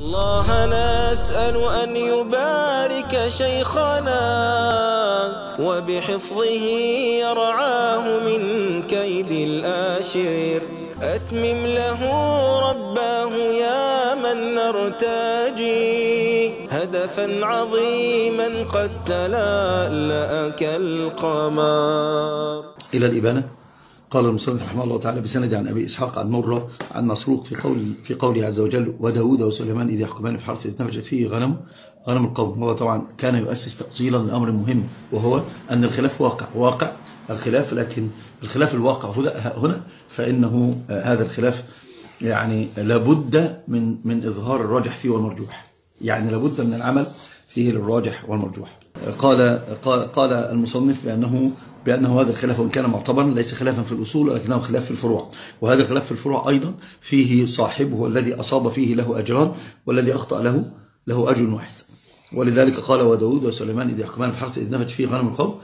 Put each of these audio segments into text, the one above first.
الله نسأل أن يبارك شيخنا وبحفظه يرعاه من كيد الآشر أتمم له رباه يا من نرتجي. هدفا عظيما قد تلألأ كالقمر إلى الإبانة. قال المصنف رحمه الله تعالى بسند عن أبي إسحاق عن مرة عن مسروق في قول في قوله عز وجل وداود وسليمان إذ يحكمان في حرث نفجت فيه غنم غنم القوم. هو طبعا كان يؤسس تأصيلا لأمر مهم وهو أن الخلاف واقع. واقع الخلاف لكن الخلاف الواقع هنا فإنه هذا الخلاف يعني لابد من من إظهار الراجح فيه والمرجوح. يعني لابد من العمل فيه للراجح والمرجوح. قال, قال المصنف بأنه بأنه هذا الخلاف وإن كان معتبرا ليس خلافا في الأصول ولكنه خلاف في الفروع. وهذا الخلاف في الفروع أيضا فيه صاحبه الذي أصاب فيه له أجران والذي أخطأ له له أجر واحد. ولذلك قال وداود وسليمان إذ يحكمان في الحرث إذ نفت فيه غنم القوم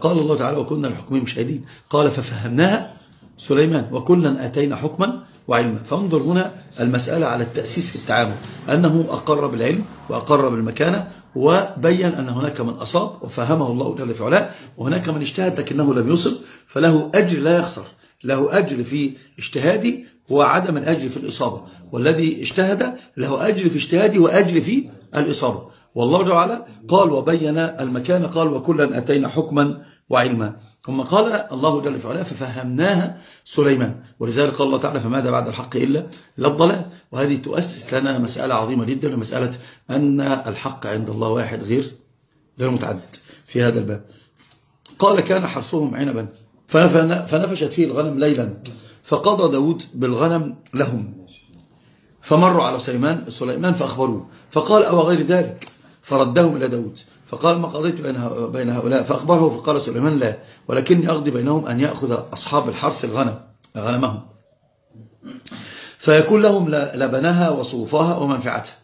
قال الله تعالى وكنا الحكمين مشاهدين قال ففهمناها سليمان وكلا أتينا حكما وعلما فانظر هنا المسألة على التأسيس في التعامل أنه أقر بالعلم وأقر بالمكانة وبين أن هناك من أصاب وفهمه الله جل في علاه وهناك من اجتهد لكنه لم يصب فله أجر لا يخسر. له أجر في اجتهاده وعدم الأجر في الإصابة. والذي اجتهد له أجر في اجتهاده وأجر في الإصابة. والله جل وعلا قال وبين المكان قال وكلا أتينا حكما وعلما. ثم قال الله جل في علاه ففهمناها سليمان. ولذلك قال الله تعالى فماذا بعد الحق إلا لا الضلال. وهذه تؤسس لنا مسألة عظيمة جدا ومسألة أن الحق عند الله واحد غير غير متعدد في هذا الباب. قال كان حرثهم عنبا فنفشت فيه الغنم ليلا فقضى داود بالغنم لهم. فمروا على سليمان سليمان فأخبروه فقال أو غير ذلك؟ فردهم إلى داود. فقال ما قضيت بين هؤلاء؟ فأخبره فقال سليمان لا ولكني أقضي بينهم أن يأخذ أصحاب الحرث الغنم غنمهم. فيكون لهم لبنها وصوفها ومنفعتها.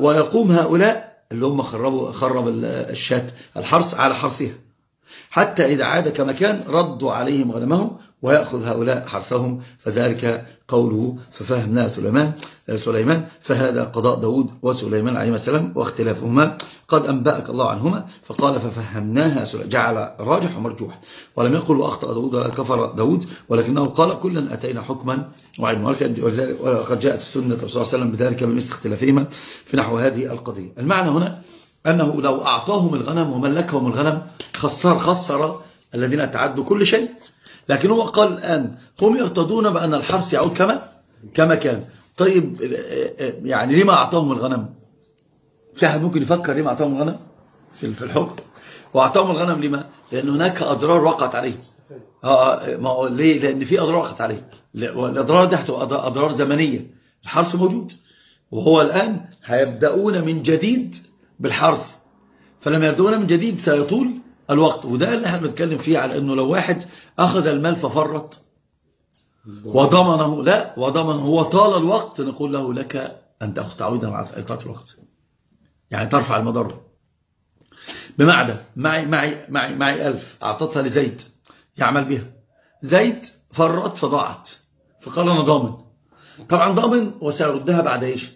ويقوم هؤلاء اللي هم خربوا خرب الشاة الحرث على حرثها. حتى إذا عاد كما كان ردوا عليهم غنمهم ويأخذ هؤلاء حرثهم فذلك قوله ففهمنا سليمان سليمان فهذا قضاء داود وسليمان عليه السلام واختلافهما قد أنبأك الله عنهما فقال ففهمناها جعل راجح ومرجوح. ولم يقل وأخطأ داود ولا كفر داود ولكنه قال كلا أتينا حكما وعلما وقد جاءت السنة رسول الله صلى الله عليه وسلم بذلك بمثل اختلافهما في نحو هذه القضية. المعنى هنا أنه لو أعطاهم الغنم وملكهم الغنم خسر خسر الذين تعدوا كل شيء لكن هو قال الآن هم يرتضون بأن الحرث يعود كما كما كان. طيب يعني لما أعطاهم الغنم؟ في أحد ممكن يفكر لما أعطاهم الغنم؟ في الحكم. وأعطاهم الغنم لما؟ لأن هناك أضرار وقعت عليه. ما هو ليه؟ لأن في أضرار وقعت عليه. والأضرار دي أضرار زمنية. الحرث موجود. وهو الآن هيبدأون من جديد بالحرث. فلما يبدأون من جديد سيطول الوقت. وده اللي إحنا بنتكلم فيه على إنه لو واحد أخذ المال ففرط وضمنه لا وضمنه هو طال الوقت نقول له لك أن تأخذ تعويضا على ايقاط الوقت. يعني ترفع المضره بمعنى معي معي معي معي ألف أعطتها لزيد يعمل بها. زيد فرط فضاعت. فقال أنا ضامن. طبعا ضامن وسيردها بعد إيش؟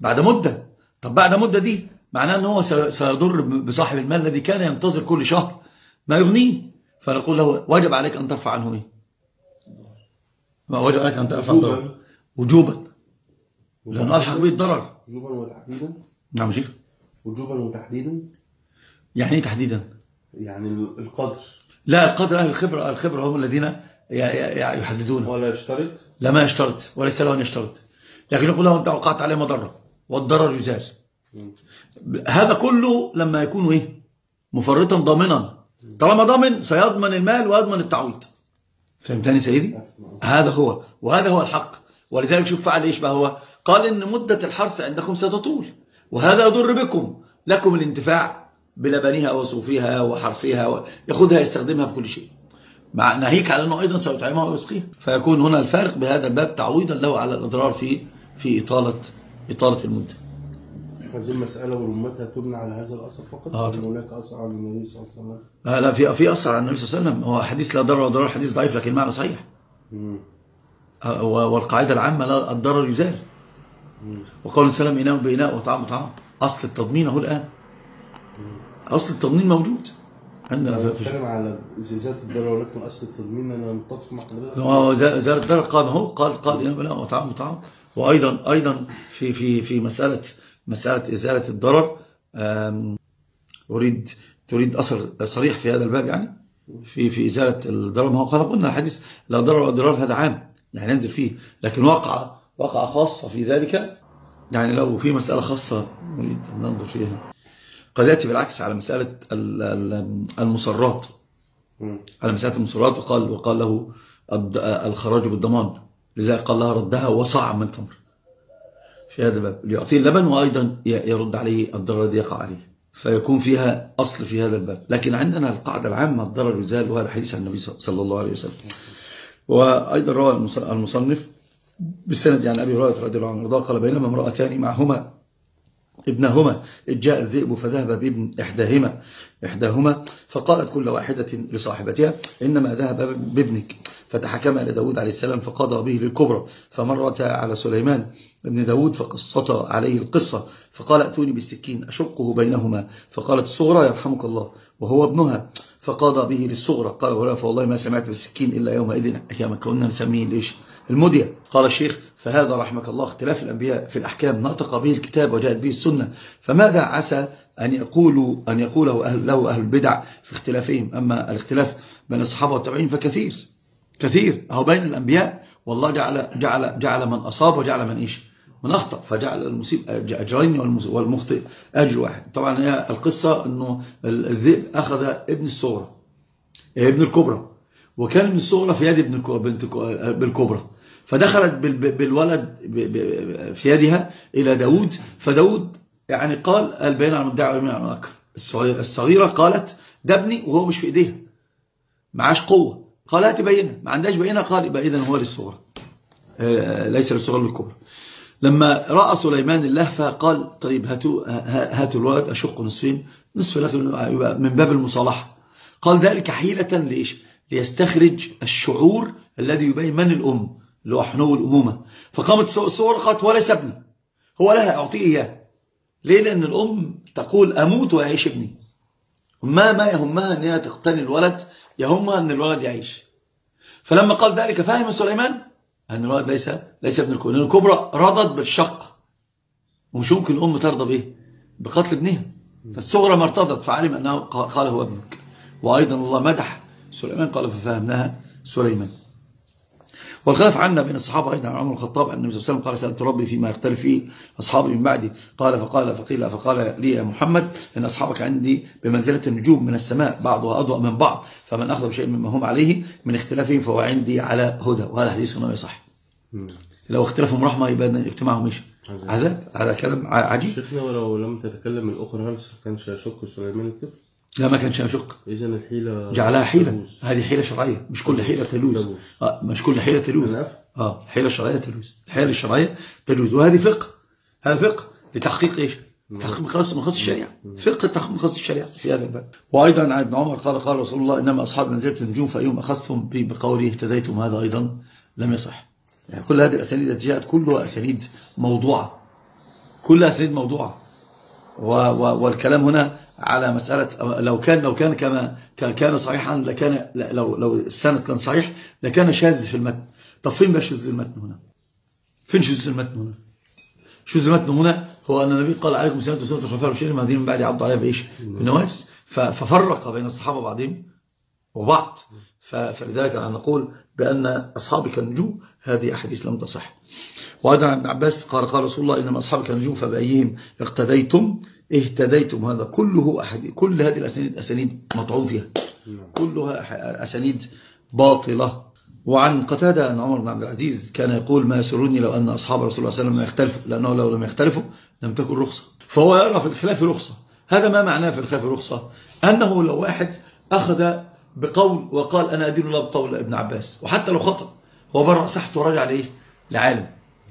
بعد مدة. طب بعد مدة دي معناه إن هو سيضر بصاحب المال الذي كان ينتظر كل شهر. ما يغنيه. فنقول له واجب عليك أن ترفع عنه إيه؟ ما واجب عليك أن ترفع الضرر وجوبا. لأنه ألحق به الضرر. وجوبا وتحديدا. نعم شيخ. وجوبا وتحديدا. يعني إيه تحديدا؟ يعني القدر. لا القدر أهل الخبرة الخبرة هم الذين يحددون ولا يشترط. لا ما يشترط. وليس له أن يشترط. لكن يقول له أنت وقعت عليه مضرة. والضرر يزال. هذا كله لما يكون إيه؟ مفرطا ضامنا. طالما ضامن سيضمن المال ويضمن التعويض. فهمتني سيدي؟ هذا هو. وهذا هو الحق. ولذلك شوف فعل إيش بقى هو؟ قال إن مدة الحرث عندكم ستطول. وهذا يضر بكم. لكم الانتفاع بلبنها وصوفها وحرثها ياخذها يستخدمها في كل شيء. مع ناهيك على إنه أيضا سيطعمها ويسقيها. فيكون هنا الفارق بهذا الباب تعويضا له على الإضرار في في اطاله إطالة المدة. هذه المسألة ورمتها تبنى على هذا الأثر فقط؟ آه. أم هناك أثر عن النبي صلى الله عليه وسلم؟ آه لا في في أثر عن النبي صلى الله عليه وسلم. هو حديث لا ضرر ولا ضرر حديث ضعيف لكن معنى صحيح. آه، والقاعدة العامة لا الضرر يزال. وقول السلام إناء بإناء وطعام طعام أصل التضمين أهو الآن. أصل التضمين موجود عندنا في بتكلم على ازازات الضرر ولكن أصل التضمين أنا متفق مع حضرتك هو ز- زاد الدرجة قال هو قال قال إناء بإناء وطعام طعام وأيضا أيضا في في في مسألة مسألة إزالة الضرر أريد تريد أثر صريح في هذا الباب يعني؟ في في إزالة الضرر. ما هو قال قلنا الحديث لا ضرر ولا ضرار هذا عام يعني ننزل فيه لكن وقع وقع خاصة في ذلك. يعني لو في مسألة خاصة نريد أن ننظر فيها. قد يأتي بالعكس على مسألة ال- ال- المصرات. على مسألة المصرات وقال وقال له الخراج بالضمان. لذلك قال لها ردها وصاع من تمر. في هذا الباب. ليعطيه اللبن وأيضا يرد عليه الضرر الذي يقع عليه. فيكون فيها أصل في هذا الباب. لكن عندنا القاعدة العامة الضرر يزال وهذا حديث عن النبي صلى الله عليه وسلم. وأيضا روى المص- المصنف بالسند عن أبي هريرة رضي الله عنه قال بينما امرأتان معهما ابنهما إذ جاء الذئب فذهب بابن إحداهما إحداهما فقالت كل واحدة لصاحبتها إنما ذهب بابنك. فتحكم إلى عليه السلام فقضى به للكبرى فمرتا على سليمان ابن داود فقصت عليه القصة فقال أتوني بالسكين أشقه بينهما. فقالت الصغرى يرحمك الله وهو ابنها. فقضى به للصغرى قال ولا فوالله ما سمعت بالسكين إلا يومئذ أيام كنا نسميه ليش؟ المدية. قال الشيخ فهذا رحمك الله اختلاف الأنبياء في الأحكام. نطق به الكتاب وجاءت به السنة فماذا عسى أن يقولوا أن يقوله أهل له أهل البدع في اختلافهم؟ أما الاختلاف بين الصحابة والتابعين فكثير كثير. أهو بين الأنبياء والله جعل جعل جعل من أصاب وجعل من إيش؟ من أخطأ. فجعل المصيب أجرين والمخطئ أجر واحد. طبعا هي القصة أنه الذئب أخذ ابن الصغرى ابن الكبرى. وكان ابن الصغرى في يد ابن بالكبرى. فدخلت بال- بالولد في يدها إلى داود فداود يعني قال البيان عن الدعوة واليمين عن الأكر الصغيرة- قالت ده ابني وهو مش في إيديها. معاش قوة. قال هات بينة. ما عندهاش بينة. قال يبقى إذن هو للصغرى. آه، ليس للصغرى للكبرى لما رأى سليمان اللهفة قال طيب هاتوا هاتوا الولد أشق نصفين. نصف من باب المصالحة. قال ذلك حيلة لإيش؟ ليستخرج الشعور الذي يبين من الأم. اللي هو حنو الأمومة. فقامت الصورة قالت وليس ابني. هو لها أعطيه إياه. ليه؟ لأن الأم تقول أموت ويعيش ابني. ما ما يهمها أن هي تقتني الولد يهمها أن الولد يعيش. فلما قال ذلك فهم سليمان أن الولد ليس ليس ابن لأن الكبرى رضت بالشق. ومش ممكن الأم ترضى به بقتل ابنها. فالصغرى ما ارتضت فعلم أنه قال هو ابنك. وأيضا الله مدح. سليمان قال ففهمناها. سليمان. والخلاف عنا بين الصحابة أيضا عن عمر الخطاب أن النبي صلى الله عليه وسلم قال سألت ربي فيما يختلف فيه أصحابي من بعدي قال فقال فقيل فقال لي يا محمد إن أصحابك عندي بمنزلة النجوم من السماء بعضها أضوأ من بعض فمن أخذ بشيء مما هم عليه من اختلافهم فهو عندي على هدى. وهذا حديث ما يصح لو اختلافهم رحمة يبقى اجتماعهم إيش؟ عذاب. هذا كلام عجيب. شيخنا ولو لم تتكلم الأخرى هل كانش يشك سليمان الطفل؟ لا ما كانش يشق إذا الحيلة جعلها حيلة. تجوز. هذه حيلة شرعية مش كل حيلة تجوز. آه مش كل حيلة تجوز. آه حيلة شرعية تجوز الحيلة الشرعية تجوز وهذه فقه. هذا فقه لتحقيق إيش؟ تحقيق مقاصد مقاصد الشريعة. فقه تحقيق مقاصد الشريعة في هذا الباب. وأيضا عن ابن عمر قال قال رسول الله إنما أصحاب منزلة النجوم فأيهم أخذتم بقوله اهتديتم. هذا أيضا لم يصح. يعني كل هذه الأسانيد التي جاءت كلها أسانيد موضوعة. كلها أسانيد موضوعة. و و والكلام هنا على مسألة لو كان لو كان كما كان صحيحا لكان لو لو السند كان صحيح لكان شاذ في المتن طب فين بقى شذوذ المتن هنا؟ فين شذوذ المتن هنا؟ شذوذ المتن هنا هو أن النبي قال عليكم سنة وسنة الخلفاء الراشدين المهديين من بعد عضوا عليها بإيش؟ بالنواجس ف- ففرق بين الصحابة بعضهم وبعض فلذلك نقول بأن أصحابك النجوم هذه أحاديث لم تصح وأيضا ابن عباس قال قال رسول الله إنما أصحابك النجوم فبأيهم اقتديتم اهتديتم هذا كله أحاديث كل هذه الأسانيد أسانيد مطعون فيها. كلها أح- أسانيد باطلة. وعن قتادة أن عمر بن عبد العزيز كان يقول ما يسرني لو أن أصحاب رسول الله صلى الله عليه وسلم يختلفوا لأنه لو لم يختلفوا لم تكن رخصة. فهو يرى في الخلاف رخصة. هذا ما معناه في الخلاف رخصة؟ أنه لو واحد أخذ بقول وقال أنا أدين الله بقول ابن عباس وحتى لو خطأ هو برع صحته ورجع لإيه لعالم.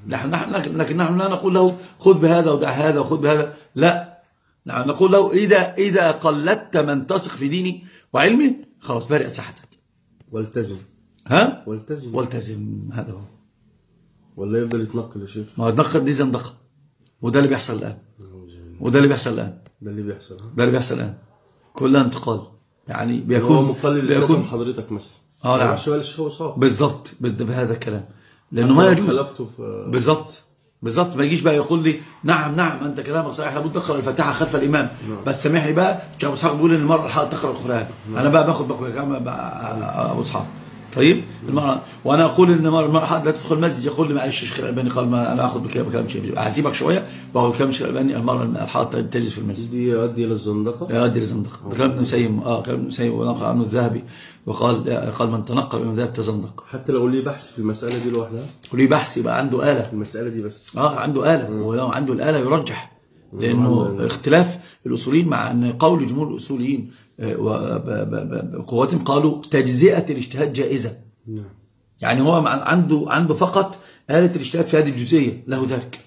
نحن نحن لكن لكن نحن لا نقول له خذ بهذا ودع هذا وخذ بهذا. لا. نحن نقول له إذا إذا قلدت من تثق في ديني وعلمي خلاص برئت ساحتك والتزم. ها؟ والتزم. والتزم هذا هو. ولا يفضل يتنقل يا شيخ. ما هو نقد دي زندقة. وده اللي بيحصل الآن. وده اللي بيحصل الآن. ده اللي بيحصل ها؟ ده اللي بيحصل الآن. كلها انتقال يعني هو بيكون مقلل بيكون حضرتك مثلا. آه، نعم. بالظبط بهذا الكلام. لأنه ما يجوز. خلفته في بالظبط بالظبط ما يجيش بقى يقول لي نعم نعم أنت كلامك صحيح لابد تقرأ الفاتحة خلف الإمام. بس سامحني بقى الشيخ أبو إسحاق بيقول إن المراه الحائض تقرأ القرآن. أنا بقى باخد بقى أبو إسحاق. طيب؟ المرأة وأنا أقول إن المرأة لا تدخل المسجد يقول لي معلش الشيخ الألباني قال ما أنا آخذ بكلام بكلام الشيخ هسيبك شوية واخذ كلام الشيخ الألباني المرأة الحائض تجلس في المسجد. دي يؤدي إلى الزندقة؟ يؤدي لزندقه كلام ابن مسيب آه كلام ابن مسيب ونقل عنه الذهبي وقال قال من تنقل من ذهب تزندق. حتى لو ليه بحث في المسألة دي لوحدها؟ وليه بحث يبقى عنده آلة. المسألة دي بس. آه عنده آلة. ولو عنده الآلة يرجح لأنه اختلاف الأصوليين مع أن قول جمهور الأصوليين بقوتهم قالوا تجزئة الاجتهاد جائزة. نعم. يعني هو عنده عنده فقط آلة الاجتهاد في هذه الجزئية له ذلك.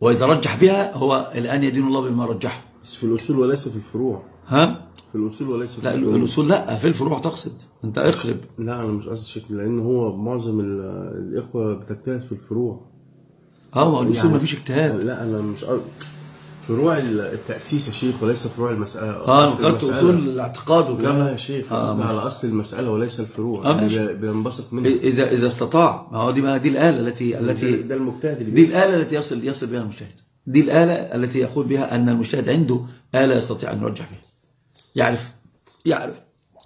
وإذا رجح بها هو الآن يدين الله بما رجحه. بس في الأصول وليس في الفروع. ها؟ في الأصول وليس في لا الفروع. الأصول لا في الفروع تقصد. أنت اقلب. لا أنا مش قصدي شكل لأن هو معظم ال- الإخوة بتجتهد في الفروع. آه ما هو الأصول يعني- ما فيش اجتهاد. لا أنا مش قصدي فروع التأسيس يا شيخ وليس فروع المساله آه ذكرت. أصول الاعتقاد لا. يا شيخ آه،. على أصل المسألة وليس الفروع آه،. بي- بينبسط منه إذا إذا استطاع ما هو دي ما دي الآلة التي التي ده المجتهد اللي دي. الآلة التي يصل يصل بها المجتهد دي الآلة التي يقول بها أن المجتهد عنده آلة يستطيع أن يرجح بها يعرف يعرف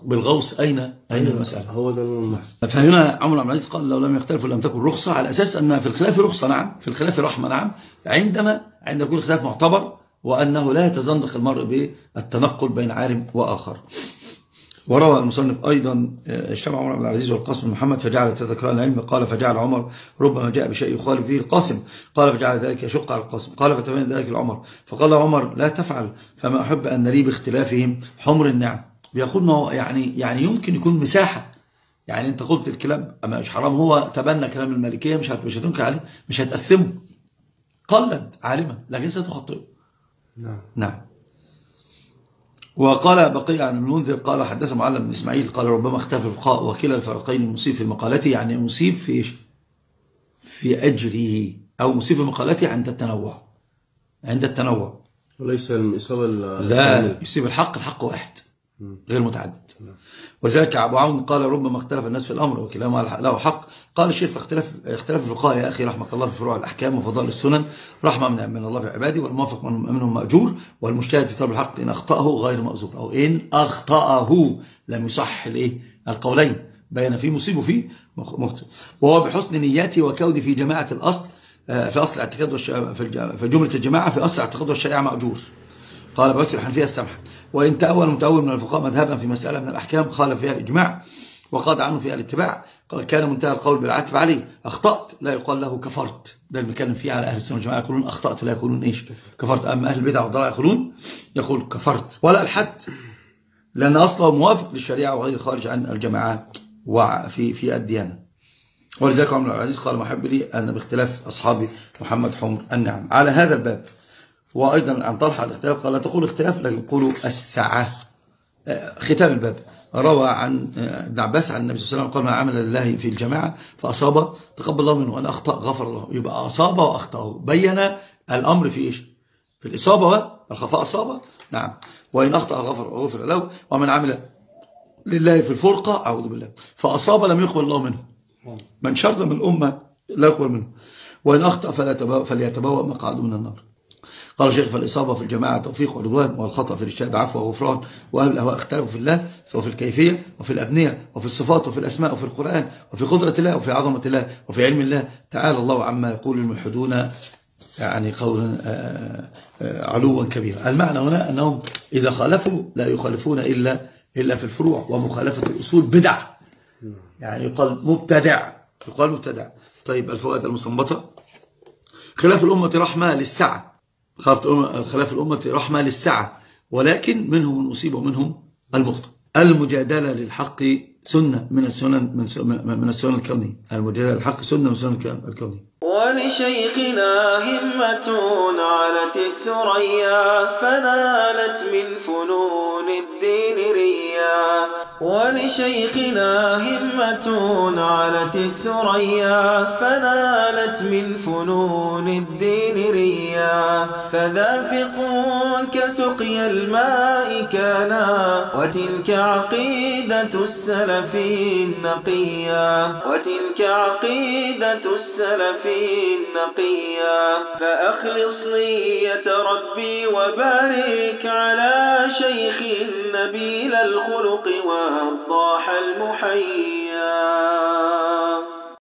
بالغوص أين أين المسألة هو ده اللي فهنا عمر بن عبد العزيز قال لو لم يختلفوا لم تكن رخصة على أساس أن في الخلاف رخصة نعم في الخلاف رحمة نعم عندما عند يكون الخلاف معتبر وأنه لا يتزندق المرء بالتنقل بين عالم وآخر. وروى المصنف أيضا آه، اجتمع عمر بن العزيز والقاسم محمد فجعل يتذكران العلم قال فجعل عمر ربما جاء بشيء يخالف فيه القاسم قال فجعل ذلك يشق على القاسم قال فتبين ذلك لعمر فقال عمر لا تفعل فما أحب أن لي باختلافهم حمر النعم. بيقول ما هو يعني يعني يمكن يكون مساحة. يعني أنت قلت الكلام أما مش حرام هو تبنى كلام المالكية مش مش هتنكر عليه مش هتقسمه. قلد عالما لكن ستخطئه نعم. نعم. وقال بقي عن المنذر قال حدث معلم بن إسماعيل قال ربما اختلف الفقهاء وكلا الفريقين مصيب في مقالته يعني مصيب في؟ في أجره أو مصيب في مقالته عند التنوع. عند التنوع. وليس الاصابه ال- لا يصيب الحق الحق واحد. غير متعدد. وذلك أبو عون قال ربما اختلف الناس في الأمر وكلاهما له حق. قال الشيخ في اختلاف الفقهاء يا أخي رحمة الله في فروع الأحكام وفضائل السنن. رحمة من من الله في عباده والموافق من- منهم مأجور والمجتهد في طلب الحق إن أخطأه غير مأزور أو إن أخطأه لم يصح الإيه؟ القولين. بين فيه مصيب وفيه مخ- مخطئ. وهو بحسن نيته وكونه في جماعة الأصل آه، في أصل الاعتقاد. في جملة الجماعة في أصل الاعتقاد والشريعة مأجور. قال بعث الحنفية السمحة وإن تأول متأول من الفقهاء مذهبا في مسألة من الأحكام خالف فيها الإجماع وقاد عنه فيها الاتباع. قال كان منتهى القول بالعتب عليه. أخطأت لا يقال له كفرت. ده اللي بنتكلم فيه على أهل السنة والجماعة يقولون أخطأت لا يقولون إيش؟ كفرت. أما أهل البدع والضلال يقولون يقول كفرت. ولا الحد لأن أصله موافق للشريعة وغير خارج عن الجماعات وفي في الديانة. ولذلك عمر العزيز قال محب لي أن باختلاف أصحابي محمد حمر النعم. على هذا الباب وأيضا عن طلحة الاختلاف قال لا تقول اختلاف لكن قولوا السعة ختام الباب. روى عن ابن عباس عن النبي صلى الله عليه وسلم قال من عمل لله في الجماعة فأصاب تقبل الله منه. وأن أخطأ غفر الله يبقى أصاب وأخطأه. بين الأمر في إيش؟ في الإصابة والخفاء أصاب. نعم. وإن أخطأ غفر غفر له. ومن عمل لله في الفرقة أعوذ بالله. فأصاب لم يقبل الله منه. من شرذ من الأمة لا يقبل منه. وإن أخطأ فلا يتبوأ- فليتبوأ مقعده من النار. قال الشيخ فالإصابة في الجماعة توفيق ورضوان والخطأ في الاجتهاد عفو وغفران. وأهل الأهواء اختلفوا في الله وفي الكيفية وفي الأبنية وفي الصفات وفي الأسماء وفي القرآن وفي قدرة الله وفي عظمة الله وفي علم الله. تعالى الله عما يقول الملحدون يعني قولا آه، آه، علوا كبيرا. المعنى هنا أنهم إذا خالفوا لا يخالفون إلا إلا في الفروع ومخالفة الأصول بدع. يعني يقال مبتدع يقال مبتدع. طيب الفوائد المستنبطة خلاف الأمة رحمة للسعة. خلاف الأمة- رحمة للسعة. ولكن منهم المصيب ومنهم المخطئ. المجادلة للحق سنة من السنن من السنن الكونية. المجادلة للحق سنة من السنن الك- الكونية ولشيخنا همة علت الثريا فنالت من فنون الدين ريا. ولشيخنا همة علت الثريا فنالت من فنون الدين ريا. فذافق كسقي الماء كانا وتلك عقيدة السلف النقيا. وتلك عقيدة السلف النقيا. فأخلص نية ربي وبارك على شيخ نبيل الخلق والضاح المحيا.